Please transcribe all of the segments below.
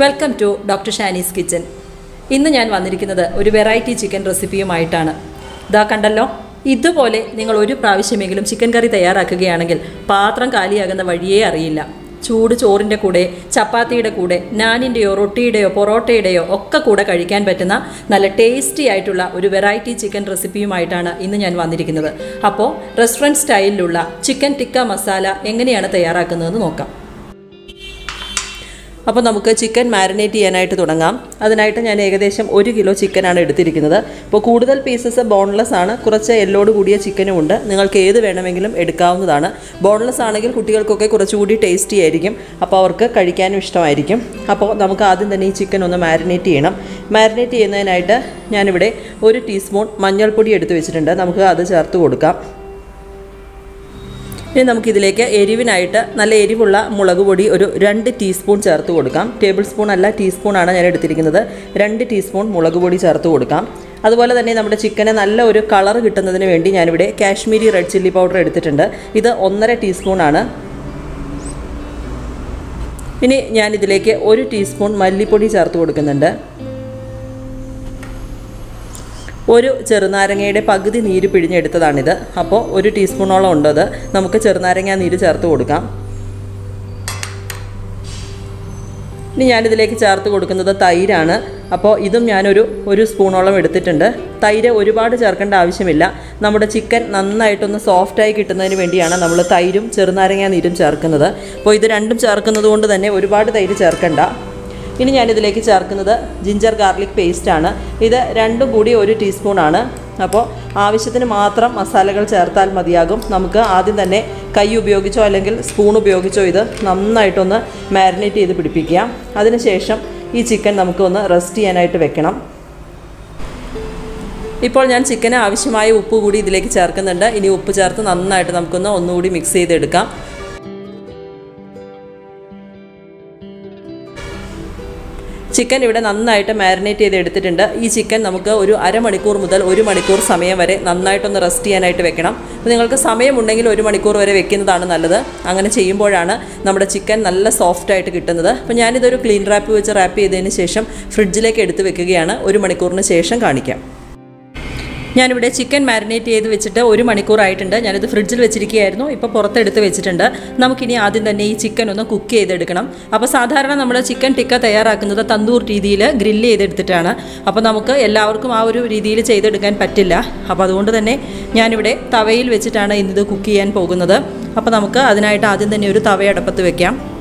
Welcome to doctor Shanees kitchen ഇന്ന് ഞാൻ വന്നിരിക്കുന്നത് ഒരു വെറൈറ്റി ചിക്കൻ റെസിപ്പിയുമായിട്ടാണ് ഇതാ കണ്ടല്ലോ ഇതുപോലെ നിങ്ങൾ ഒരു പ്രാവശ്യമെങ്കിലും ചിക്കൻ കറി തയ്യാറാക്കുകയാണെങ്കിൽ പാത്രം കാലിയാകുന്ന വഴിയേ അറിയില്ല. ചൂട് ചോറിന്റെ കൂടെ ചപ്പാത്തിയുടെ കൂടെ നാനിന്റെയോ റൊട്ടിയുടെയോ പൊറോട്ടയുടെയോ ഒക്കെ കൂടെ കഴിക്കാൻ പറ്റുന്ന നല്ല ടേസ്റ്റി ആയിട്ടുള്ള ഒരു വെറൈറ്റി ചിക്കൻ റെസിപ്പിയുമായിട്ടാണ് ഇന്ന് ഞാൻ വന്നിരിക്കുന്നത്. അപ്പോൾ റെസ്റ്റോറന്റ് സ്റ്റൈലിലുള്ള ചിക്കൻ ടിക്ക മസാല എങ്ങനെയാണ് തയ്യാറാക്കുന്നതെന്ന് നോക്കാം. അപ്പോൾ നമുക്ക് ചിക്കൻ മാരിനേറ്റ് ചെയ്യാനായിട്ട് തുടങ്ങാം. അതിനായിട്ട് ഞാൻ ഏകദേശം ഒരു കിലോ ചിക്കനാണ് എടുത്തിരിക്കുന്നത്. അപ്പോൾ കൂടുതൽ പീസസ് ബോൺലെസ് ആണ്. കുറച്ച് എല്ലോട് കൂടിയ ചിക്കനും ഉണ്ട്. നിങ്ങൾക്ക് ഏത് വേണമെങ്കിലും എടുക്കാവുന്നതാണ്. ബോൺലെസ് ആണെങ്കിൽ കുട്ടികൾക്കൊക്കെ കുറച്ചുകൂടി ടേസ്റ്റി ആയിരിക്കും. അപ്പോൾ അവർക്ക് കഴിക്കാനും ഇഷ്ടമായിരിക്കും. അപ്പോൾ നമുക്ക് ആദ്യം തന്നെ ഈ ചിക്കൻ ഒന്ന് മാരിനേറ്റ് ചെയ്യണം. മാരിനേറ്റ് ചെയ്യുന്നതിനായിട്ട് ഞാനിവിടെ ഒരു ടീസ്പൂൺ മഞ്ഞൾപ്പൊടി എടുത്ത് വെച്ചിട്ടുണ്ട്. നമുക്ക് അത് ചേർത്ത് കൊടുക്കാം. ഇനി നമുക്കിതിലേക്ക് എരിവിനായിട്ട് നല്ല എരിവുള്ള മുളക് പൊടി ഒരു രണ്ട് ടീസ്പൂൺ ചേർത്ത് കൊടുക്കാം. ടേബിൾ സ്പൂൺ അല്ല ടീസ്പൂണാണ് ഞാൻ എടുത്തിരിക്കുന്നത്. രണ്ട് ടീസ്പൂൺ മുളക് പൊടി ചേർത്ത് കൊടുക്കാം. അതുപോലെ തന്നെ നമ്മുടെ ചിക്കനെ നല്ല ഒരു കളർ കിട്ടുന്നതിന് വേണ്ടി ഞാനിവിടെ കാശ്മീരി റെഡ് ചില്ലി പൗഡർ എടുത്തിട്ടുണ്ട്. ഇത് ഒന്നര ടീസ്പൂണാണ്. ഇനി ഞാനിതിലേക്ക് ഒരു ടീസ്പൂൺ മല്ലിപ്പൊടി ചേർത്ത് കൊടുക്കുന്നുണ്ട്. ഒരു ചെറുനാരങ്ങയുടെ പകുതി നീര് പിഴിഞ്ഞെടുത്തതാണിത്. അപ്പോൾ ഒരു ടീസ്പൂണോളം ഉണ്ടത്. നമുക്ക് ചെറുനാരങ്ങ നീര് ചേർത്ത് കൊടുക്കാം. ഇനി ഞാനിതിലേക്ക് ചേർത്ത് കൊടുക്കുന്നത് തൈരാണ്. അപ്പോൾ ഇതും ഞാനൊരു ഒരു സ്പൂണോളം എടുത്തിട്ടുണ്ട്. തൈര് ഒരുപാട് ചേർക്കേണ്ട ആവശ്യമില്ല. നമ്മുടെ ചിക്കൻ നന്നായിട്ടൊന്ന് സോഫ്റ്റായി കിട്ടുന്നതിന് വേണ്ടിയാണ് നമ്മൾ തൈരും ചെറുനാരങ്ങ നീരും ചേർക്കുന്നത്. അപ്പോൾ ഇത് രണ്ടും ചേർക്കുന്നത് കൊണ്ട് തന്നെ ഒരുപാട് തൈര് ചേർക്കണ്ട. ഇനി ഞാനിതിലേക്ക് ചേർക്കുന്നത് ജിഞ്ചർ ഗാർലിക് പേസ്റ്റാണ് ഇത് രണ്ടും കൂടി ഒരു ടീസ്പൂണാണ് അപ്പോൾ ആവശ്യത്തിന് മാത്രം മസാലകൾ ചേർത്താൽ മതിയാകും. നമുക്ക് ആദ്യം തന്നെ കൈ ഉപയോഗിച്ചോ അല്ലെങ്കിൽ സ്പൂൺ ഉപയോഗിച്ചോ ഇത് നന്നായിട്ടൊന്ന് മാരിനേറ്റ് ചെയ്ത് പിടിപ്പിക്കുക. അതിനുശേഷം ഈ ചിക്കൻ നമുക്കൊന്ന് റെസ്റ്റ് ചെയ്യാനായിട്ട് വെക്കണം. ഇപ്പോൾ ഞാൻ ചിക്കന് ആവശ്യമായ ഉപ്പ് കൂടി ഇതിലേക്ക് ചേർക്കുന്നുണ്ട്. ഇനി ഉപ്പ് ചേർത്ത് നന്നായിട്ട് നമുക്കൊന്ന് ഒന്നുകൂടി മിക്സ് ചെയ്തെടുക്കാം. ചിക്കൻ ഇവിടെ നന്നായിട്ട് മാരിനേറ്റ് ചെയ്ത് എടുത്തിട്ടുണ്ട്. ഈ ചിക്കൻ നമുക്ക് ഒരു അരമണിക്കൂർ മുതൽ ഒരു മണിക്കൂർ സമയം വരെ നന്നായിട്ടൊന്ന് റെസ്റ്റ് ചെയ്യാനായിട്ട് വെക്കണം. അപ്പോൾ നിങ്ങൾക്ക് സമയമുണ്ടെങ്കിൽ ഒരു മണിക്കൂർ വരെ വെക്കുന്നതാണ് നല്ലത്. അങ്ങനെ ചെയ്യുമ്പോഴാണ് നമ്മുടെ ചിക്കൻ നല്ല സോഫ്റ്റ് ആയിട്ട് കിട്ടുന്നത്. അപ്പോൾ ഞാനിതൊരു ക്ലീൻ റാപ്പ് വെച്ച് റാപ്പ് ചെയ്തതിന് ശേഷം ഫ്രിഡ്ജിലേക്ക് എടുത്ത് വെക്കുകയാണ്. ഒരു മണിക്കൂറിന് ശേഷം കാണിക്കാം. ഞാനിവിടെ ചിക്കൻ മാരിനേറ്റ് ചെയ്ത് വെച്ചിട്ട് ഒരു മണിക്കൂറായിട്ടുണ്ട് ഞാനിത് ഫ്രിഡ്ജിൽ വെച്ചിരിക്കുകയായിരുന്നു. ഇപ്പോൾ പുറത്തെടുത്ത് വെച്ചിട്ടുണ്ട്. നമുക്കിനി ആദ്യം തന്നെ ഈ ചിക്കൻ ഒന്ന് കുക്ക് ചെയ്തെടുക്കണം. അപ്പോൾ സാധാരണ നമ്മൾ ചിക്കൻ ടിക്ക തയ്യാറാക്കുന്നത് തന്തൂർ രീതിയിൽ ഗ്രില്ല് ചെയ്തെടുത്തിട്ടാണ്. അപ്പോൾ നമുക്ക് എല്ലാവർക്കും ആ ഒരു രീതിയിൽ ചെയ്തെടുക്കാൻ പറ്റില്ല. അപ്പോൾ അതുകൊണ്ട് തന്നെ ഞാനിവിടെ തവയിൽ വെച്ചിട്ടാണ് ഇന്നിത് കുക്ക് ചെയ്യാൻ പോകുന്നത്. അപ്പോൾ നമുക്ക് അതിനായിട്ട് ആദ്യം തന്നെ ഒരു തവയടപ്പത്ത് വെക്കാം.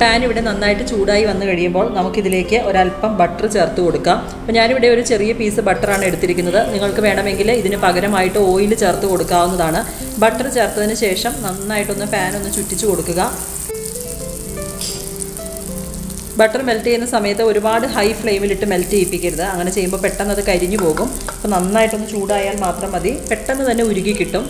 പാൻ ഇവിടെ നന്നായിട്ട് ചൂടായി വന്നു കഴിയുമ്പോൾ നമുക്കിതിലേക്ക് ഒരല്പം ബട്ടർ ചേർത്ത് കൊടുക്കാം. അപ്പോൾ ഞാനിവിടെ ഒരു ചെറിയ പീസ് ബട്ടറാണ് എടുത്തിരിക്കുന്നത്. നിങ്ങൾക്ക് വേണമെങ്കിൽ ഇതിന് പകരമായിട്ട് ഓയിൽ ചേർത്ത് കൊടുക്കാവുന്നതാണ്. ബട്ടർ ചേർത്തതിന് ശേഷം നന്നായിട്ടൊന്ന് പാൻ ഒന്ന് ചുറ്റിച്ചു കൊടുക്കുക. ബട്ടർ മെൽറ്റ് ചെയ്യുന്ന സമയത്ത് ഒരുപാട് ഹൈ ഫ്ലെയിമിലിട്ട് മെൽറ്റ് ചെയ്യിപ്പിക്കരുത്. അങ്ങനെ ചെയ്യുമ്പോൾ പെട്ടെന്ന് അത് കരിഞ്ഞു പോകും. അപ്പോൾ നന്നായിട്ടൊന്ന് ചൂടായാൽ മാത്രം മതി. പെട്ടെന്ന് തന്നെ ഉരുകി കിട്ടും.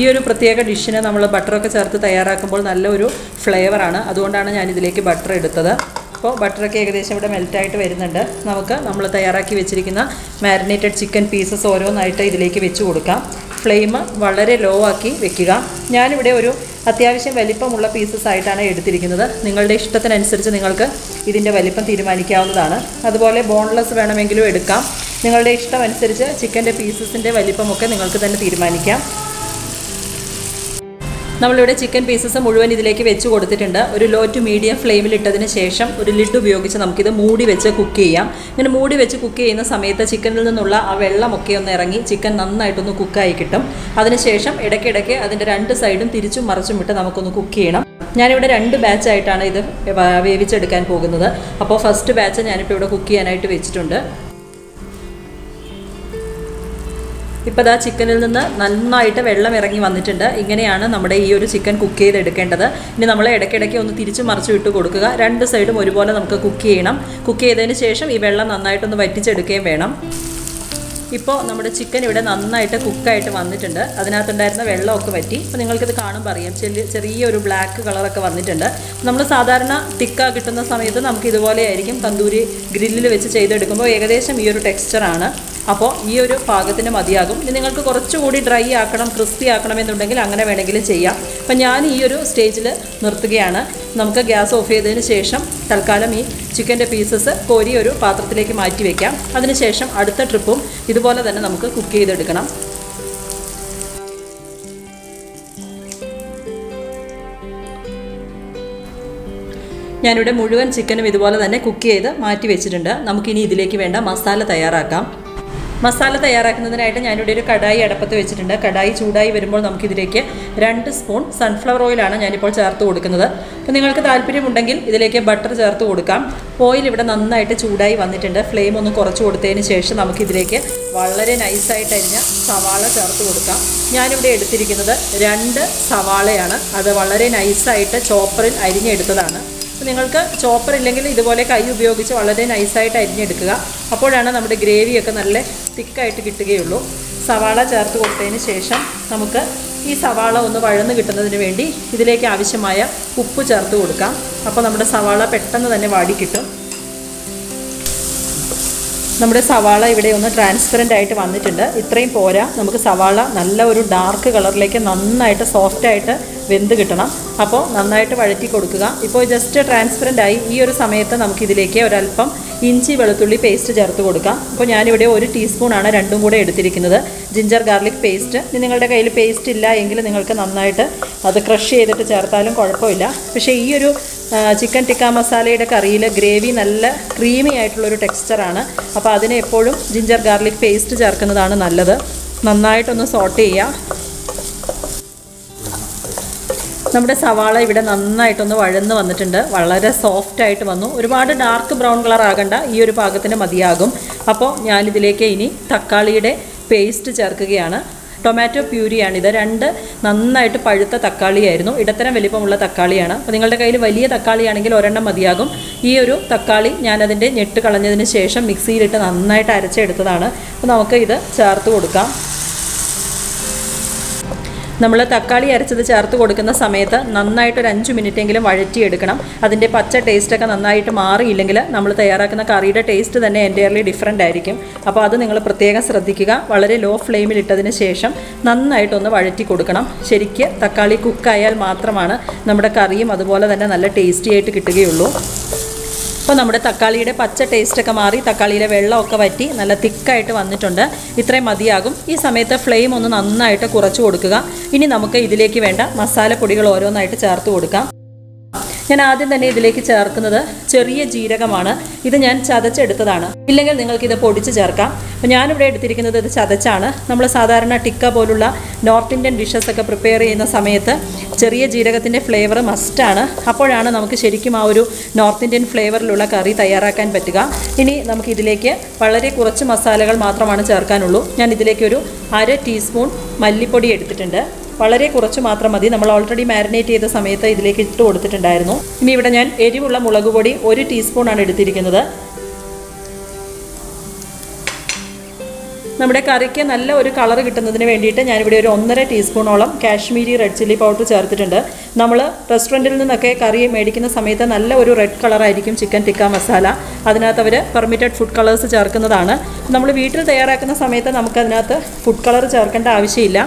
ഈ ഒരു പ്രത്യേക ഡിഷിന് നമ്മൾ ബട്ടറൊക്കെ ചേർത്ത് തയ്യാറാക്കുമ്പോൾ നല്ലൊരു ഫ്ലേവറാണ്. അതുകൊണ്ടാണ് ഞാൻ ഇതിലേക്ക് ബട്ടർ എടുത്തത്. അപ്പോൾ ബട്ടറൊക്കെ ഏകദേശം ഇവിടെ മെൽറ്റായിട്ട് വരുന്നുണ്ട്. നമുക്ക് നമ്മൾ തയ്യാറാക്കി വെച്ചിരിക്കുന്ന മാരിനേറ്റഡ് ചിക്കൻ പീസസ് ഓരോന്നായിട്ട് ഇതിലേക്ക് വെച്ച് കൊടുക്കാം. ഫ്ലെയിം വളരെ ലോ ആക്കി വെക്കുക. ഞാനിവിടെ ഒരു അത്യാവശ്യം വലിപ്പമുള്ള പീസസ് ആയിട്ടാണ് എടുത്തിരിക്കുന്നത്. നിങ്ങളുടെ ഇഷ്ടത്തിനനുസരിച്ച് നിങ്ങൾക്ക് ഇതിന്റെ വലിപ്പം തീരുമാനിക്കാവുന്നതാണ്. അതുപോലെ ബോൺലെസ് വേണമെങ്കിലും എടുക്കാം. നിങ്ങളുടെ ഇഷ്ടമനുസരിച്ച് ചിക്കന്റെ പീസസിന്റെ വലിപ്പമൊക്കെ നിങ്ങൾക്ക് തന്നെ തീരുമാനിക്കാം. നമ്മളിവിടെ ചിക്കൻ പീസസ് മുഴുവൻ ഇതിലേക്ക് വെച്ച് കൊടുത്തിട്ടുണ്ട്. ഒരു ലോ ടു മീഡിയം ഫ്ലെയിമിൽ ഇട്ടതിന് ശേഷം ഒരു ലിഡ് ഉപയോഗിച്ച് നമുക്കിത് മൂടി വെച്ച് കുക്ക് ചെയ്യാം. ഇങ്ങനെ മൂടി വെച്ച് കുക്ക് ചെയ്യുന്ന സമയത്ത് ചിക്കനിൽ നിന്നുള്ള ആ വെള്ളമൊക്കെ ഒന്ന് ഇറങ്ങി ചിക്കൻ നന്നായിട്ടൊന്ന് കുക്കായി കിട്ടും. അതിനുശേഷം ഇടയ്ക്കിടയ്ക്ക് അതിന്റെ രണ്ട് സൈഡും തിരിച്ചും മറിച്ചും ഇട്ട് നമുക്കൊന്ന് കുക്ക് ചെയ്യണം. ഞാനിവിടെ രണ്ട് ബാച്ചായിട്ടാണ് ഇത് വേവിച്ചെടുക്കാൻ പോകുന്നത്. അപ്പോൾ ഫസ്റ്റ് ബാച്ച് ഞാനിപ്പോൾ ഇവിടെ കുക്ക് ചെയ്യാനായിട്ട് വെച്ചിട്ടുണ്ട്. ഇപ്പോൾ ആ ചിക്കനിൽ നിന്ന് നന്നായിട്ട് വെള്ളം ഇറങ്ങി വന്നിട്ടുണ്ട്. ഇങ്ങനെയാണ് നമ്മുടെ ഈ ഒരു ചിക്കൻ കുക്ക് ചെയ്തെടുക്കേണ്ടത്. ഇനി നമ്മൾ ഇടയ്ക്കിടയ്ക്ക് ഒന്ന് തിരിച്ച് മറിച്ചു വിട്ട് കൊടുക്കുക. രണ്ട് സൈഡും ഒരുപോലെ നമുക്ക് കുക്ക് ചെയ്യണം. കുക്ക് ചെയ്തതിന് ശേഷം ഈ വെള്ളം നന്നായിട്ടൊന്ന് വറ്റിച്ചെടുക്കുകയും വേണം. ഇപ്പോൾ നമ്മുടെ ചിക്കൻ ഇവിടെ നന്നായിട്ട് കുക്കായിട്ട് വന്നിട്ടുണ്ട്. അതിനകത്തുണ്ടായിരുന്ന വെള്ളമൊക്കെ പറ്റി അപ്പോൾ നിങ്ങൾക്കിത് കാണുമ്പോൾ അറിയാം. ചെറിയ ചെറിയൊരു ബ്ലാക്ക് കളറൊക്കെ വന്നിട്ടുണ്ട്. നമ്മൾ സാധാരണ തിക്ക കിട്ടുന്ന സമയത്ത് നമുക്ക് ഇതുപോലെ ആയിരിക്കും തന്തൂരി ഗ്രില്ലിൽ വെച്ച് ചെയ്തെടുക്കുമ്പോൾ ഏകദേശം ഈ ഒരു ടെക്സ്ചറാണ് അപ്പോൾ ഈ ഒരു പാകത്തിന് മതിയാകും. ഇനി നിങ്ങൾക്ക് കുറച്ചുകൂടി ഡ്രൈ ആക്കണം ക്രിസ്പി ആക്കണമെന്നുണ്ടെങ്കിൽ അങ്ങനെ വേണമെങ്കിലും ചെയ്യാം. അപ്പം ഞാൻ ഈ ഒരു സ്റ്റേജിൽ നിർത്തുകയാണ്. നമുക്ക് ഗ്യാസ് ഓഫ് ചെയ്തതിന് ശേഷം തൽക്കാലം ഈ ചിക്കന്റെ പീസസ് കോരി ഒരു പാത്രത്തിലേക്ക് മാറ്റി വയ്ക്കാം അതിനുശേഷം അടുത്ത ട്രിപ്പും ഇതുപോലെ തന്നെ നമുക്ക് കുക്ക് ചെയ്തെടുക്കണം. ഞാനിവിടെ മുഴുവൻ ചിക്കനും ഇതുപോലെ തന്നെ കുക്ക് ചെയ്ത് മാറ്റി വെച്ചിട്ടുണ്ട്. നമുക്കിനി ഇതിലേക്ക് വേണ്ട മസാല തയ്യാറാക്കാം. മസാല തയ്യാറാക്കുന്നതിനായിട്ട് ഞാനിവിടെ ഒരു കടായി അടപ്പത്ത് വെച്ചിട്ടുണ്ട്. കടായി ചൂടായി വരുമ്പോൾ നമുക്കിതിലേക്ക് രണ്ട് സ്പൂൺ സൺഫ്ലവർ ഓയിലാണ് ഞാനിപ്പോൾ ചേർത്ത് കൊടുക്കുന്നത്. അപ്പോൾ നിങ്ങൾക്ക് താല്പര്യമുണ്ടെങ്കിൽ ഇതിലേക്ക് ബട്ടർ ചേർത്ത് കൊടുക്കാം. ഓയിൽ ഇവിടെ നന്നായിട്ട് ചൂടായി വന്നിട്ടുണ്ട്. ഫ്ലെയിം ഒന്ന് കുറച്ച് കൊടുത്തതിന് ശേഷം നമുക്കിതിലേക്ക് വളരെ നൈസായിട്ട് അരിഞ്ഞ സവാള ചേർത്ത് കൊടുക്കാം. ഞാനിവിടെ എടുത്തിരിക്കുന്നത് രണ്ട് സവാളയാണ്. അത് വളരെ നൈസായിട്ട് ചോപ്പറിൽ അരിഞ്ഞെടുത്തതാണ്. നിങ്ങൾക്ക് ചോപ്പർ ഇല്ലെങ്കിൽ ഇതുപോലെ കൈ ഉപയോഗിച്ച് വളരെ നൈസായിട്ട് അരിഞ്ഞെടുക്കുക. അപ്പോഴാണ് നമ്മുടെ ഗ്രേവിയൊക്കെ നല്ല തിക്കായിട്ട് കിട്ടുകയുള്ളൂ. സവാള ചേർത്ത് കൊടുത്തതിന് ശേഷം നമുക്ക് ഈ സവാള ഒന്ന് വഴന്ന് കിട്ടുന്നതിന് വേണ്ടി ഇതിലേക്ക് ആവശ്യമായ ഉപ്പ് ചേർത്ത് കൊടുക്കാം. അപ്പോൾ നമ്മുടെ സവാള പെട്ടെന്ന് തന്നെ വാടി കിട്ടും. നമ്മുടെ സവാള ഇവിടെ ഒന്ന് ട്രാൻസ്പെറന്റ് ആയിട്ട് വന്നിട്ടുണ്ട്. ഇത്രയും പോരാ. നമുക്ക് സവാള നല്ല ഒരു ഡാർക്ക് കളറിലേക്ക് നന്നായിട്ട് സോഫ്റ്റായിട്ട് വെന്ത് കിട്ടണം. അപ്പോൾ നന്നായിട്ട് വഴറ്റി കൊടുക്കുക. ഇപ്പോൾ ജസ്റ്റ് ട്രാൻസ്പെറന്റ് ആയി ഈ ഒരു സമയത്ത് നമുക്കിതിലേക്ക് ഒരല്പം ഇഞ്ചി വെളുത്തുള്ളി പേസ്റ്റ് ചേർത്ത് കൊടുക്കാം. അപ്പോൾ ഞാനിവിടെ ഒരു ടീസ്പൂണാണ് രണ്ടും കൂടെ എടുത്തിരിക്കുന്നത്. ജിഞ്ചർ ഗാർലിക് പേസ്റ്റ് നിങ്ങളുടെ കയ്യിൽ പേസ്റ്റ് ഇല്ല എങ്കിൽ നിങ്ങൾക്ക് നന്നായിട്ട് അത് ക്രഷ് ചെയ്തിട്ട് ചേർത്താലും കുഴപ്പമില്ല. പക്ഷേ ഈ ഒരു ചിക്കൻ ടിക്ക മസാലയുടെ കറിയിൽ ഗ്രേവി നല്ല ക്രീമി ആയിട്ടുള്ളൊരു ടെക്സ്ചറാണ് അപ്പോൾ അതിന് എപ്പോഴും ജിഞ്ചർ ഗാർലിക് പേസ്റ്റ് ചേർക്കുന്നതാണ് നല്ലത്. നന്നായിട്ടൊന്ന് സോട്ട് ചെയ്യുക. നമ്മുടെ സവാള ഇവിടെ നന്നായിട്ടൊന്ന് വഴന്ന് വന്നിട്ടുണ്ട്. വളരെ സോഫ്റ്റ് ആയിട്ട് വന്നു. ഒരുപാട് ഡാർക്ക് ബ്രൗൺ കളർ ആകണ്ട. ഈ ഒരു പാകത്തിന് മതിയാകും. അപ്പോൾ ഞാനിതിലേക്ക് ഇനി തക്കാളിയുടെ പേസ്റ്റ് ചേർക്കുകയാണ്. ടൊമാറ്റോ പ്യൂരിയാണിത്. രണ്ട് നന്നായിട്ട് പഴുത്ത തക്കാളിയായിരുന്നു. ഇടത്തരം വലിപ്പമുള്ള തക്കാളിയാണ്. അപ്പോൾ നിങ്ങളുടെ കയ്യിൽ വലിയ തക്കാളിയാണെങ്കിൽ ഒരെണ്ണം മതിയാകും. ഈ ഒരു തക്കാളി ഞാനതിന്റെ ഞെട്ട് കളഞ്ഞതിന് ശേഷം മിക്സിയിലിട്ട് നന്നായിട്ട് അരച്ചെടുത്തതാണ്. അപ്പോൾ നമുക്ക് ഇത് ചേർത്ത് കൊടുക്കാം. നമ്മൾ തക്കാളി അരച്ചത് ചേർത്ത് കൊടുക്കുന്ന സമയത്ത് നന്നായിട്ട് ഒരു അഞ്ച് മിനിറ്റെങ്കിലും വഴറ്റിയെടുക്കണം. അതിന്റെ പച്ച ടേസ്റ്റൊക്കെ നന്നായിട്ട് മാറിയില്ലെങ്കിൽ നമ്മൾ തയ്യാറാക്കുന്ന കറിയുടെ ടേസ്റ്റ് തന്നെ എന്റയർലി ഡിഫറെന്റ് ആയിരിക്കും. അപ്പോൾ അത് നിങ്ങൾ പ്രത്യേകം ശ്രദ്ധിക്കുക. വളരെ ലോ ഫ്ലെയിമിൽ ഇട്ടതിന് ശേഷം നന്നായിട്ടൊന്ന് വഴറ്റി കൊടുക്കണം. ശരിക്ക് തക്കാളി കുക്കായാൽ മാത്രമാണ് നമ്മുടെ കറിയും അതുപോലെ തന്നെ നല്ല ടേസ്റ്റി ആയിട്ട് കിട്ടുകയുള്ളൂ. അപ്പോൾ നമ്മുടെ തക്കാളിയുടെ പച്ച ടേസ്റ്റൊക്കെ മാറി തക്കാളിയിലെ വെള്ളമൊക്കെ വറ്റി നല്ല തിക്കായിട്ട് വന്നിട്ടുണ്ട്. ഇത്രയും മതിയാകും. ഈ സമയത്ത് ഫ്ലെയിം ഒന്ന് നന്നായിട്ട് കുറച്ച് കൊടുക്കുക. ഇനി നമുക്ക് ഇതിലേക്ക് വേണ്ട മസാലപ്പൊടികൾ ഓരോന്നായിട്ട് ചേർത്ത് കൊടുക്കാം. ഞാൻ ആദ്യം തന്നെ ഇതിലേക്ക് ചേർക്കുന്നത് ചെറിയ ജീരകമാണ്. ഇത് ഞാൻ ചതച്ചെടുത്തതാണ്. ഇല്ലെങ്കിൽ നിങ്ങൾക്ക് ഇത് പൊടിച്ച് ചേർക്കാം. അപ്പോൾ ഞാനിവിടെ എടുത്തിരിക്കുന്നത് ഇത് ചതച്ചാണ്. നമ്മൾ സാധാരണ ടിക്ക പോലുള്ള നോർത്ത് ഇന്ത്യൻ ഡിഷസ് ഒക്കെ പ്രിപ്പയർ ചെയ്യുന്ന സമയത്ത് ചെറിയ ജീരകത്തിന്റെ ഫ്ലേവർ മസ്റ്റാണ് അപ്പോഴാണ് നമുക്ക് ശരിക്കും ആ ഒരു നോർത്ത് ഇന്ത്യൻ ഫ്ലേവറിലുള്ള കറി തയ്യാറാക്കാൻ പറ്റുക. ഇനി നമുക്ക് ഇതിലേക്ക് വളരെ കുറച്ച് മസാലകൾ മാത്രമാണ് ചേർക്കാനുള്ളൂ. ഞാൻ ഇതിലേക്ക് ഒരു അര ടീസ്പൂൺ മല്ലിപ്പൊടി എടുത്തിട്ടുണ്ട്. വളരെ കുറച്ച് മാത്രം മതി. നമ്മൾ ഓൾറെഡി മാരിനേറ്റ് ചെയ്ത സമയത്ത് ഇതിലേക്ക് ഇട്ട് കൊടുത്തിട്ടുണ്ടായിരുന്നു. ഇനി ഇവിടെ ഞാൻ എരിവുള്ള മുളക് പൊടി ഒരു ടീസ്പൂണാണ് എടുത്തിരിക്കുന്നത്. നമ്മുടെ കറിക്ക് നല്ല ഒരു കളർ കിട്ടുന്നതിന് വേണ്ടിയിട്ട് ഞാനിവിടെ ഒരു ഒന്നര ടീസ്പൂണോളം കാശ്മീരി റെഡ് ചില്ലി പൗഡർ ചേർത്തിട്ടുണ്ട്. നമ്മൾ റെസ്റ്റോറന്റിൽ നിന്നൊക്കെ കറി മേടിക്കുന്ന സമയത്ത് നല്ല ഒരു റെഡ് കളറായിരിക്കും ചിക്കൻ ടിക്ക മസാല. അതിനകത്ത് അവർ പെർമിറ്റഡ് ഫുഡ് കളേഴ്സ് ചേർക്കുന്നതാണ്. നമ്മൾ വീട്ടിൽ തയ്യാറാക്കുന്ന സമയത്ത് നമുക്കതിനകത്ത് ഫുഡ് കളർ ചേർക്കേണ്ട ആവശ്യമില്ല.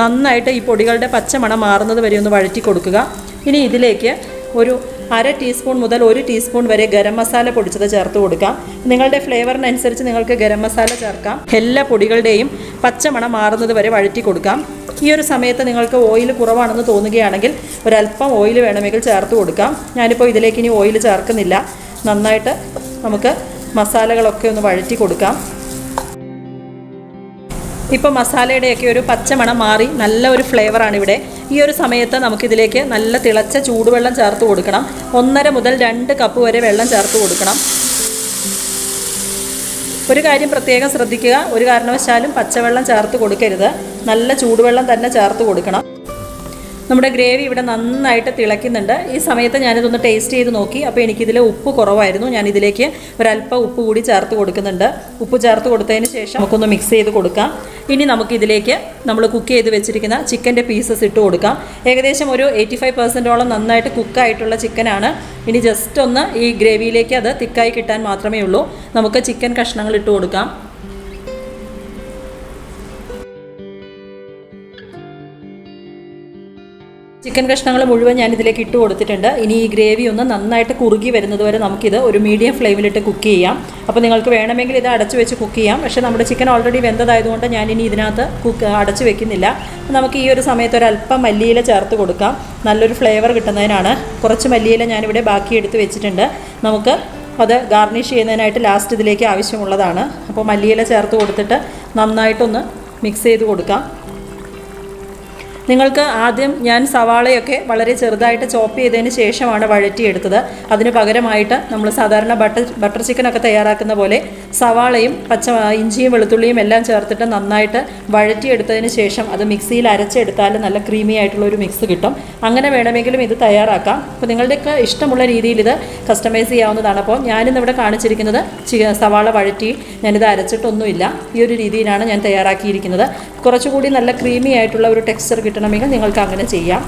നന്നായിട്ട് ഈ പൊടികളുടെ പച്ചമണം മാറുന്നത് വരെ ഒന്ന് വഴറ്റി കൊടുക്കുക. ഇനി ഇതിലേക്ക് ഒരു അര ടീസ്പൂൺ മുതൽ ഒരു ടീസ്പൂൺ വരെ ഗരം മസാല പൊടിച്ചത് ചേർത്ത് കൊടുക്കാം. നിങ്ങളുടെ ഫ്ലേവറിനനുസരിച്ച് നിങ്ങൾക്ക് ഗരം മസാല ചേർക്കാം. എല്ലാ പൊടികളുടെയും പച്ചമണം മാറുന്നത് വരെ വഴറ്റി കൊടുക്കാം. ഈ ഒരു സമയത്ത് നിങ്ങൾക്ക് ഓയിൽ കുറവാണെന്ന് തോന്നുകയാണെങ്കിൽ ഒരല്പം ഓയിൽ വേണമെങ്കിൽ ചേർത്ത് കൊടുക്കാം. ഞാനിപ്പോൾ ഇതിലേക്ക് ഇനി ഓയിൽ ചേർക്കുന്നില്ല. നന്നായിട്ട് നമുക്ക് മസാലകളൊക്കെ ഒന്ന് വഴറ്റി കൊടുക്കാം. ഇപ്പോൾ മസാലയുടെയൊക്കെ ഒരു പച്ചമണം മാറി നല്ല ഒരു ഫ്ലേവറാണ് ഇവിടെ. ഈ ഒരു സമയത്ത് നമുക്കിതിലേക്ക് നല്ല തിളച്ച ചൂടുവെള്ളം ചേർത്ത് കൊടുക്കണം. ഒന്നര മുതൽ രണ്ട് കപ്പ് വരെ വെള്ളം ചേർത്ത് കൊടുക്കണം. ഒരു കാര്യം പ്രത്യേകം ശ്രദ്ധിക്കുക. ഒരു കാരണവശാലും പച്ചവെള്ളം ചേർത്ത് കൊടുക്കരുത്. നല്ല ചൂടുവെള്ളം തന്നെ ചേർത്ത് കൊടുക്കണം. നമ്മുടെ ഗ്രേവി ഇവിടെ നന്നായിട്ട് തിളയ്ക്കുന്നുണ്ട്. ഈ സമയത്ത് ഞാനിതൊന്ന് ടേസ്റ്റ് ചെയ്ത് നോക്കി. അപ്പോൾ എനിക്കിതിൽ ഉപ്പ് കുറവായിരുന്നു. ഞാൻ ഇതിലേക്ക് ഒരല്പം ഉപ്പ് കൂടി ചേർത്ത് കൊടുക്കുന്നുണ്ട്. ഉപ്പ് ചേർത്ത് കൊടുത്തതിന് ശേഷം നമുക്കൊന്ന് മിക്സ് ചെയ്ത് കൊടുക്കാം. ഇനി നമുക്കിതിലേക്ക് നമ്മൾ കുക്ക് ചെയ്ത് വെച്ചിരിക്കുന്ന ചിക്കന്റെ പീസസ് ഇട്ട് കൊടുക്കാം. ഏകദേശം ഒരു എയ്റ്റി ഫൈവ് പെർസെന്റോളം നന്നായിട്ട് കുക്കായിട്ടുള്ള ചിക്കനാണ് ഇനി ജസ്റ്റ് ഒന്ന് ഈ ഗ്രേവിയിലേക്ക് അത് തിക്കായി കിട്ടാൻ മാത്രമേ ഉള്ളൂ. നമുക്ക് ചിക്കൻ കഷ്ണങ്ങൾ ഇട്ട് കൊടുക്കാം. ചിക്കൻ കഷ്ണങ്ങൾ മുഴുവൻ ഞാൻ ഇതിലേക്ക് ഇട്ട് കൊടുത്തിട്ടുണ്ട്. ഇനി ഈ ഗ്രേവി ഒന്ന് നന്നായിട്ട് കുറുകി വരുന്നത് വരെ നമുക്കിത് ഒരു മീഡിയം ഫ്ലെയിമിലിട്ട് കുക്ക് ചെയ്യാം. അപ്പോൾ നിങ്ങൾക്ക് വേണമെങ്കിൽ ഇത് അടച്ചു വെച്ച് കുക്ക് ചെയ്യാം. പക്ഷേ നമ്മുടെ ചിക്കൻ ഓൾറെഡി വെന്തതായതുകൊണ്ട് ഞാൻ ഇനി ഇതിനകത്ത് കുക്ക് അടച്ചു വെക്കുന്നില്ല. നമുക്ക് ഈ ഒരു സമയത്ത് ഒരല്പം മല്ലിയില ചേർത്ത് കൊടുക്കാം. നല്ലൊരു ഫ്ലേവർ കിട്ടുന്നതിനാണ്. കുറച്ച് മല്ലിയില ഞാനിവിടെ ബാക്കി എടുത്ത് വെച്ചിട്ടുണ്ട്. നമുക്ക് അത് ഗാർണിഷ് ചെയ്യുന്നതിനായിട്ട് ലാസ്റ്റ് ഇതിലേക്ക് ആവശ്യമുള്ളതാണ്. അപ്പോൾ മല്ലിയില ചേർത്ത് കൊടുത്തിട്ട് നന്നായിട്ടൊന്ന് മിക്സ് ചെയ്ത് കൊടുക്കാം. നിങ്ങൾക്ക് ആദ്യം ഞാൻ സവാളയൊക്കെ വളരെ ചെറുതായിട്ട് ചോപ്പ് ചെയ്തതിന് ശേഷമാണ് വഴറ്റിയെടുത്തത്. അതിന് പകരമായിട്ട് നമ്മൾ സാധാരണ ബട്ടർ ബട്ടർ ചിക്കനൊക്കെ തയ്യാറാക്കുന്ന പോലെ സവാളയും പച്ച ഇഞ്ചിയും വെളുത്തുള്ളിയും എല്ലാം ചേർത്തിട്ട് നന്നായിട്ട് വഴറ്റിയെടുത്തതിന് ശേഷം അത് മിക്സിയിൽ അരച്ചെടുത്താൽ നല്ല ക്രീമി ആയിട്ടുള്ള ഒരു മിക്സ് കിട്ടും. അങ്ങനെ വേണമെങ്കിലും ഇത് തയ്യാറാക്കാം. അപ്പോൾ നിങ്ങളുടെയൊക്കെ ഇഷ്ടമുള്ള രീതിയിൽ ഇത് കസ്റ്റമൈസ് ചെയ്യാവുന്നതാണ്. അപ്പോൾ ഞാനിന്ന് ഇവിടെ കാണിച്ചിരിക്കുന്നത് സവാള വഴറ്റി ഞാനിത് അരച്ചിട്ടൊന്നുമില്ല. ഈ ഒരു രീതിയിലാണ് ഞാൻ തയ്യാറാക്കിയിരിക്കുന്നത്. കുറച്ചുകൂടി നല്ല ക്രീമി ആയിട്ടുള്ള ഒരു ടെക്സ്ചർ കിട്ടണമെങ്കിൽ നിങ്ങൾക്ക് അങ്ങനെ ചെയ്യാം.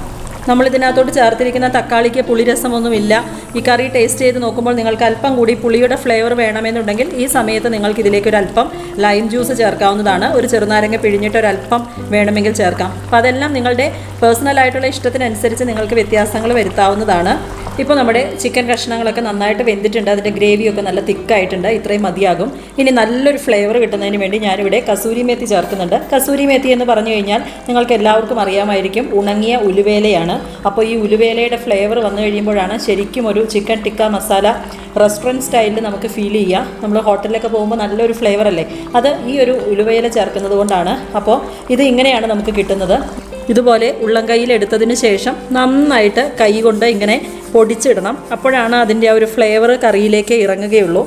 നമ്മളിതിനകത്തോട്ട് ചേർത്തിരിക്കുന്ന തക്കാളിക്ക് പുളിരസമൊന്നുമില്ല. ഈ കറി ടേസ്റ്റ് ചെയ്ത് നോക്കുമ്പോൾ നിങ്ങൾക്ക് അല്പം കൂടി പുളിയുടെ ഫ്ലേവർ വേണമെന്നുണ്ടെങ്കിൽ ഈ സമയത്ത് നിങ്ങൾക്ക് ഇതിലേക്ക് ഒരു അല്പം ലൈം ജ്യൂസ് ചേർക്കാവുന്നതാണ്. ഒരു ചെറുനാരങ്ങ പിഴിഞ്ഞിട്ട് ഒരു അല്പം വേണമെങ്കിൽ ചേർക്കാം. അപ്പോൾ അതെല്ലാം നിങ്ങളുടെ പേഴ്സണലായിട്ടുള്ള ഇഷ്ടത്തിനനുസരിച്ച് നിങ്ങൾക്ക് വ്യത്യാസങ്ങൾ വരുത്താവുന്നതാണ്. ഇപ്പോൾ നമ്മുടെ ചിക്കൻ കഷ്ണങ്ങളൊക്കെ നന്നായിട്ട് വെന്തിട്ടുണ്ട്. അതിന്റെ ഗ്രേവിയൊക്കെ നല്ല തിക്കായിട്ടുണ്ട്. ഇത്രയും മതിയാകും. ഇനി നല്ലൊരു ഫ്ലേവർ കിട്ടുന്നതിന് വേണ്ടി ഞാനിവിടെ കസൂരി മേത്തി ചേർക്കുന്നുണ്ട്. കസൂരി മേത്തി എന്ന് പറഞ്ഞു കഴിഞ്ഞാൽ നിങ്ങൾക്ക് എല്ലാവർക്കും അറിയാമായിരിക്കും. ഉണങ്ങിയ ഉലുവേലയാണ്. അപ്പോൾ ഈ ഉലുവേലയുടെ ഫ്ലേവർ വന്നു കഴിയുമ്പോഴാണ് ശരിക്കും ഒരു ചിക്കൻ ടിക്ക മസാല റെസ്റ്റോറന്റ് സ്റ്റൈലിൽ നമുക്ക് ഫീൽ ചെയ്യാം. നമ്മൾ ഹോട്ടലിലൊക്കെ പോകുമ്പോൾ നല്ലൊരു ഫ്ലേവർ അല്ലേ? അത് ഈ ഒരു ഉലുവേല ചേർക്കുന്നത് കൊണ്ടാണ്. അപ്പോൾ ഇത് ഇങ്ങനെയാണ് നമുക്ക് കിട്ടുന്നത്. ഇതുപോലെ ഉള്ളം കയ്യിൽ എടുത്തതിന് ശേഷം നന്നായിട്ട് കൈ കൊണ്ട് ഇങ്ങനെ പൊടിച്ചിടണം. അപ്പോഴാണ് അതിന്റെ ആ ഒരു ഫ്ലേവർ കറിയിലേക്ക് ഇറങ്ങുകയുള്ളൂ.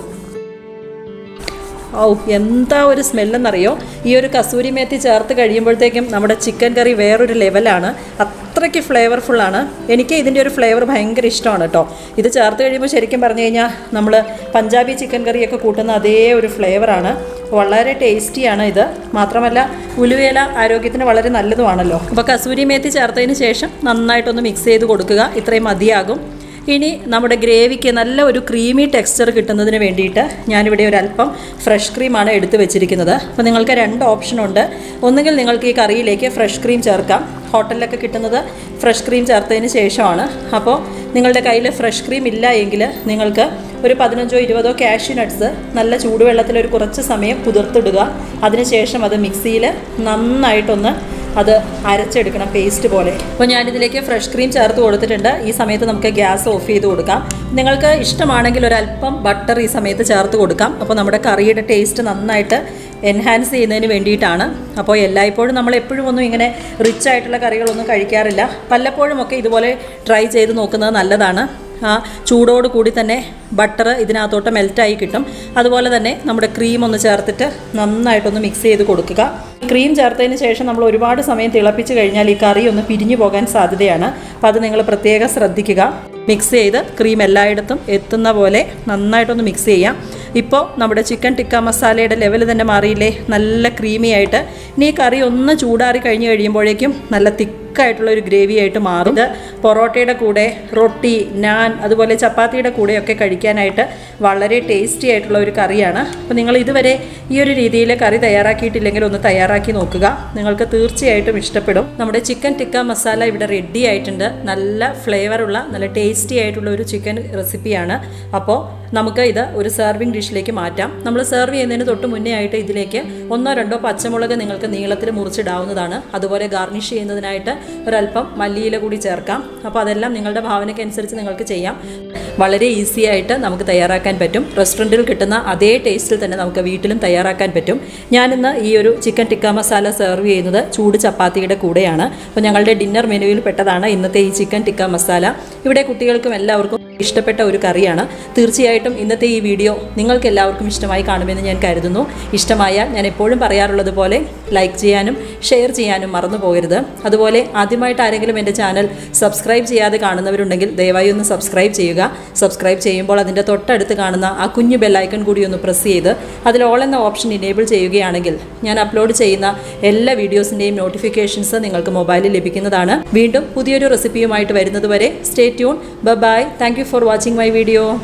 ഔ എന്താ ഒരു സ്മെല്ലെന്നറിയോ? ഈ ഒരു കസൂരി മേത്തി ചേർത്ത് കഴിയുമ്പോഴത്തേക്കും നമ്മുടെ ചിക്കൻ കറി വേറൊരു ലെവലാണ്. അത്രയ്ക്ക് ഫ്ലേവർഫുള്ളാണ് എനിക്ക് ഇതിന്റെ ഒരു ഫ്ലേവർ ഭയങ്കര ഇഷ്ടമാണ് കേട്ടോ ഇത് ചേർത്ത് കഴിയുമ്പോൾ ശരിക്കും പറഞ്ഞു കഴിഞ്ഞാൽ നമ്മൾ പഞ്ചാബി ചിക്കൻ കറിയൊക്കെ കൂട്ടുന്ന അതേ ഒരു ഫ്ലേവറാണ് വളരെ ടേസ്റ്റിയാണ് ഇത്. മാത്രമല്ല ഉലുവേല ആരോഗ്യത്തിന് വളരെ നല്ലതുമാണല്ലോ. അപ്പോൾ കസൂരി മേത്തി ചേർത്തതിന് ശേഷം നന്നായിട്ടൊന്ന് മിക്സ് ചെയ്ത് കൊടുക്കുക. ഇത്രയും മതിയാകും. ഇനി നമ്മുടെ ഗ്രേവിക്ക് നല്ല ഒരു ക്രീമി ടെക്സ്ചർ കിട്ടുന്നതിന് വേണ്ടിയിട്ട് ഞാനിവിടെ ഒരു അല്പം ഫ്രഷ് ക്രീമാണ് എടുത്തു വെച്ചിരിക്കുന്നത്. അപ്പോൾ നിങ്ങൾക്ക് രണ്ട് ഓപ്ഷനുണ്ട് ഒന്നുകിൽ നിങ്ങൾക്ക് ഈ കറിയിലേക്ക് ഫ്രഷ് ക്രീം ചേർക്കാം. ഹോട്ടലിലൊക്കെ കിട്ടുന്നത് ഫ്രഷ് ക്രീം ചേർത്തതിന് ശേഷമാണ്. അപ്പോൾ നിങ്ങളുടെ കയ്യിൽ ഫ്രഷ് ക്രീം ഇല്ല എങ്കിൽ നിങ്ങൾക്ക് ഒരു പതിനഞ്ചോ ഇരുപതോ കാഷ്യൂ നട്ട്സ് നല്ല ചൂടുവെള്ളത്തിൽ ഒരു കുറച്ച് സമയം കുതിർത്തിടുക. അതിനുശേഷം അത് മിക്സിയിൽ നന്നായിട്ടൊന്ന് അത് അരച്ചെടുക്കണം പേസ്റ്റ് പോലെ. അപ്പോൾ ഞാനിതിലേക്ക് ഫ്രഷ് ക്രീം ചേർത്ത് കൊടുത്തിട്ടുണ്ട്. ഈ സമയത്ത് നമുക്ക് ഗ്യാസ് ഓഫ് ചെയ്ത് കൊടുക്കാം. നിങ്ങൾക്ക് ഇഷ്ടമാണെങ്കിൽ ഒരല്പം ബട്ടർ ഈ സമയത്ത് ചേർത്ത് കൊടുക്കാം. അപ്പോൾ നമ്മുടെ കറിയുടെ ടേസ്റ്റ് നന്നായിട്ട് എൻഹാൻസ് ചെയ്യുന്നതിന് വേണ്ടിയിട്ടാണ്. അപ്പോൾ എല്ലായ്പ്പോഴും നമ്മൾ എപ്പോഴും ഒന്നും ഇങ്ങനെ റിച്ച് ആയിട്ടുള്ള കറികളൊന്നും കഴിക്കാറില്ല. പലപ്പോഴുമൊക്കെ ഇതുപോലെ ട്രൈ ചെയ്ത് നോക്കുന്നത് നല്ലതാണ്. ആ ചൂടോട് കൂടി തന്നെ ബട്ടർ ഇതിനകത്തോട്ട് മെൽറ്റായി കിട്ടും. അതുപോലെ തന്നെ നമ്മുടെ ക്രീം ഒന്ന് ചേർത്തിട്ട് നന്നായിട്ടൊന്ന് മിക്സ് ചെയ്ത് കൊടുക്കുക. ക്രീം ചേർത്തതിന് ശേഷം നമ്മൾ ഒരുപാട് സമയം തിളപ്പിച്ച് കഴിഞ്ഞാൽ ഈ കറി ഒന്ന് പിരിഞ്ഞു പോകാൻ സാധ്യതയാണ്. അപ്പോൾ അത് നിങ്ങൾ പ്രത്യേകം ശ്രദ്ധിക്കുക. മിക്സ് ചെയ്ത് ക്രീം എല്ലായിടത്തും എത്തുന്ന പോലെ നന്നായിട്ടൊന്ന് മിക്സ് ചെയ്യാം. ഇപ്പോൾ നമ്മുടെ ചിക്കൻ ടിക്ക മസാലയുടെ ലെവൽ തന്നെ മാറിയില്ലേ? നല്ല ക്രീമി ആയിട്ട്. ഇനി ഈ കറി ഒന്ന് ചൂടാറി കഴിഞ്ഞ് കഴിയുമ്പോഴേക്കും നല്ല തിക്കായിട്ടുള്ള ഒരു ഗ്രേവി ആയിട്ട് മാറും. ഇത് പൊറോട്ടയുടെ കൂടെ റൊട്ടി നാൻ അതുപോലെ ചപ്പാത്തിയുടെ കൂടെയൊക്കെ കഴിക്കാനായിട്ട് വളരെ ടേസ്റ്റി ആയിട്ടുള്ള ഒരു കറിയാണ്. അപ്പോൾ നിങ്ങൾ ഇതുവരെ ഈ ഒരു രീതിയിൽ കറി തയ്യാറാക്കിയിട്ടില്ലെങ്കിൽ ഒന്ന് തയ്യാറാക്കി നോക്കുക. നിങ്ങൾക്ക് തീർച്ചയായിട്ടും ഇഷ്ടപ്പെടും. നമ്മുടെ ചിക്കൻ ടിക്ക മസാല ഇവിടെ റെഡി ആയിട്ടുണ്ട്. നല്ല ഫ്ലേവറുള്ള നല്ല ടേസ്റ്റി ആയിട്ടുള്ള ഒരു ചിക്കൻ റെസിപ്പിയാണ് അപ്പോൾ നമുക്ക് ഇത് ഒരു സെർവിങ് ഡിഷിലേക്ക് മാറ്റാം. നമ്മൾ സെർവ് ചെയ്യുന്നതിന് തൊട്ട് മുന്നേ ആയിട്ട് ഇതിലേക്ക് ഒന്നോ രണ്ടോ പച്ചമുളക് നിങ്ങൾക്ക് നീളത്തിൽ മുറിച്ചിടാവുന്നതാണ്. അതുപോലെ ഗാർണിഷ് ചെയ്യുന്നതിനായിട്ട് ഒരല്പം മല്ലിയില കൂടി ചേർക്കാം. അപ്പോൾ അതെല്ലാം നിങ്ങളുടെ ഭാവനയ്ക്ക് അനുസരിച്ച് നിങ്ങൾക്ക് ചെയ്യാം. വളരെ ഈസി ആയിട്ട് നമുക്ക് തയ്യാറാക്കാൻ പറ്റും. റെസ്റ്റോറന്റിൽ കിട്ടുന്ന അതേ ടേസ്റ്റിൽ തന്നെ നമുക്ക് വീട്ടിലും തയ്യാറാക്കാൻ പറ്റും. ഞാനിന്ന് ഈ ഒരു ചിക്കൻ ടിക്ക മസാല സെർവ് ചെയ്യുന്നത് ചൂട് ചപ്പാത്തിയുടെ കൂടെയാണ്. അപ്പോൾ ഞങ്ങളുടെ ഡിന്നർ മെനുവിൽ പെട്ടതാണ് ഇന്നത്തെ ഈ ചിക്കൻ ടിക്ക മസാല. ഇവിടെ കുട്ടികൾക്കും എല്ലാവർക്കും ഇഷ്ടപ്പെട്ട ഒരു കറിയാണ്. തീർച്ചയായിട്ടും ഇന്നത്തെ ഈ വീഡിയോ നിങ്ങൾക്ക് എല്ലാവർക്കും ഇഷ്ടമായി കാണുമെന്ന് ഞാൻ കരുതുന്നു. ഇഷ്ടമായാൽ ഞാൻ എപ്പോഴും പറയാറുള്ളത് പോലെ ലൈക്ക് ചെയ്യാനും ഷെയർ ചെയ്യാനും മറന്നു പോകരുത്. അതുപോലെ ആദ്യമായിട്ട് ആരെങ്കിലും എന്റെ ചാനൽ സബ്സ്ക്രൈബ് ചെയ്യാതെ കാണുന്നവരുണ്ടെങ്കിൽ ദയവായി ഒന്ന് സബ്സ്ക്രൈബ് ചെയ്യുക. സബ്സ്ക്രൈബ് ചെയ്യുമ്പോൾ അതിന്റെ തൊട്ടടുത്ത് കാണുന്ന ആ കുഞ്ഞു ബെല്ലൈക്കൺ കൂടി ഒന്ന് പ്രസ് ചെയ്ത് അതിൽ ഓൾ എന്ന ഓപ്ഷൻ ഇനേബിൾ ചെയ്യുകയാണെങ്കിൽ ഞാൻ അപ്ലോഡ് ചെയ്യുന്ന എല്ലാ വീഡിയോസിന്റെയും നോട്ടിഫിക്കേഷൻസ് നിങ്ങൾക്ക് മൊബൈലിൽ ലഭിക്കുന്നതാണ്. വീണ്ടും പുതിയൊരു റെസിപ്പിയുമായിട്ട് വരുന്നതുവരെ stay tune bye thank for watching my video.